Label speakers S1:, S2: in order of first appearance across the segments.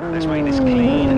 S1: Let's make this clean.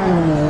S1: Mm-hmm.